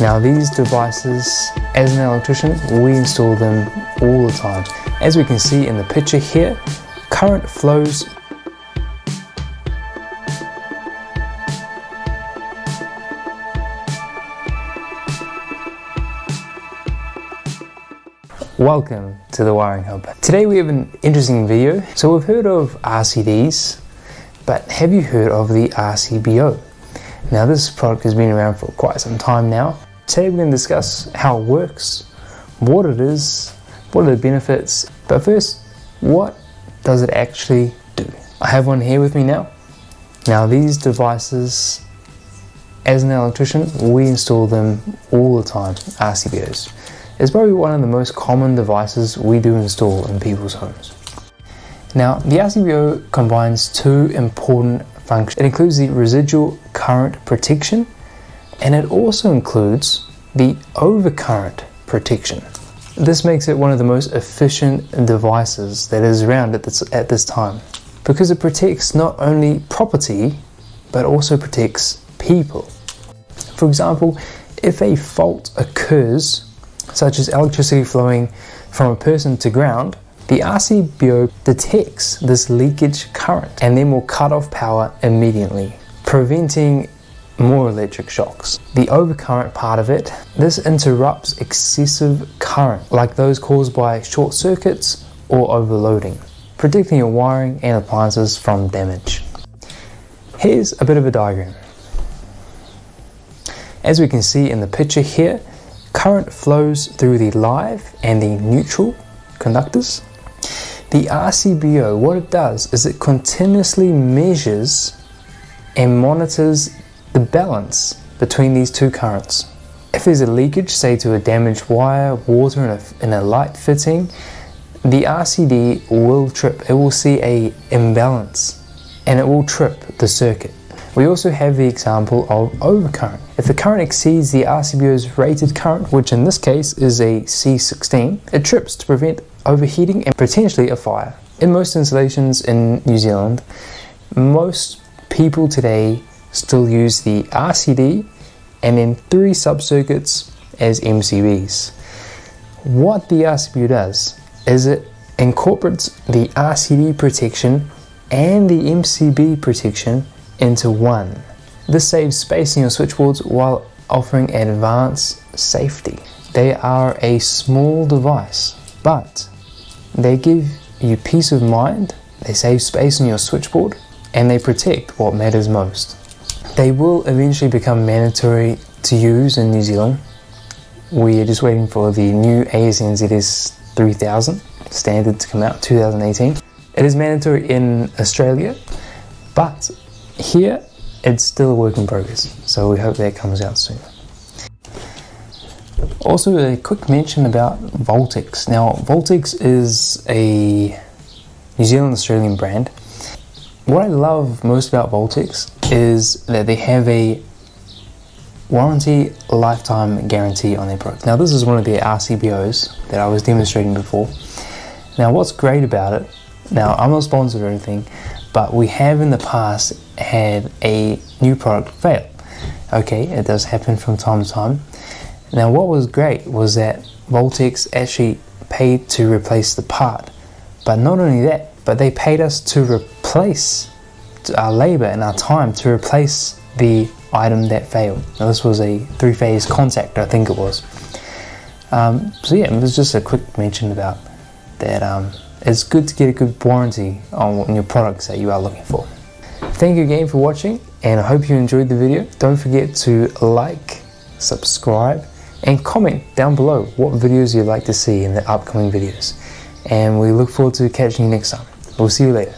Now these devices, as an electrician, we install them all the time. As we can see in the picture here, current flows Welcome to the Wiring Hub. Today we have an interesting video. So we've heard of RCDs, but have you heard of the RCBO? Now this product has been around for quite some time now. Today we're going to discuss how it works, what it is, what are the benefits, but first, what does it actually do? I have one here with me now. Now these devices, as an electrician, we install them all the time, RCBOs. It's probably one of the most common devices we do install in people's homes. Now, the RCBO combines two important functions. It includes the residual current protection and it also includes the overcurrent protection. This makes it one of the most efficient devices that is around at this, at this time because it protects not only property but also protects people. For example, if a fault occurs, such as electricity flowing from a person to ground, the RCBO detects this leakage current and then will cut off power immediately, preventing more electric shocks. The overcurrent part of it, this interrupts excessive current like those caused by short circuits or overloading, protecting your wiring and appliances from damage. Here's a bit of a diagram. As we can see in the picture here, current flows through the live and the neutral conductors the RCBO, what it does is it continuously measures and monitors the balance between these two currents. If there's a leakage, say to a damaged wire, water in a, in a light fitting, the RCD will trip. It will see a imbalance and it will trip the circuit. We also have the example of overcurrent. If the current exceeds the RCBO's rated current, which in this case is a C16, it trips to prevent overheating and potentially a fire. In most installations in New Zealand, most people today still use the RCD and then three subcircuits as MCBs. What the RCBO does is it incorporates the RCD protection and the MCB protection into one. This saves space in your switchboards while offering advanced safety. They are a small device, but they give you peace of mind, they save space in your switchboard, and they protect what matters most. They will eventually become mandatory to use in New Zealand. We are just waiting for the new AS/NZS 3000 standard to come out 2018. It is mandatory in Australia, but here, it's still a work in progress, so we hope that comes out soon. Also, a quick mention about Voltex. Now, Voltex is a New Zealand Australian brand. What I love most about Voltex is that they have a warranty lifetime guarantee on their product. Now, this is one of their RCBOs that I was demonstrating before. Now, what's great about it, now I'm not sponsored or anything, but we have in the past had a new product fail. Okay, it does happen from time to time. Now, what was great was that Voltex actually paid to replace the part, but not only that, but they paid us to replace our labor and our time to replace the item that failed. Now, this was a three phase contact, I think it was. Um, so, yeah, it was just a quick mention about that. Um, it's good to get a good warranty on your products that you are looking for. Thank you again for watching and I hope you enjoyed the video. Don't forget to like, subscribe and comment down below what videos you'd like to see in the upcoming videos. And we look forward to catching you next time. Usil ya.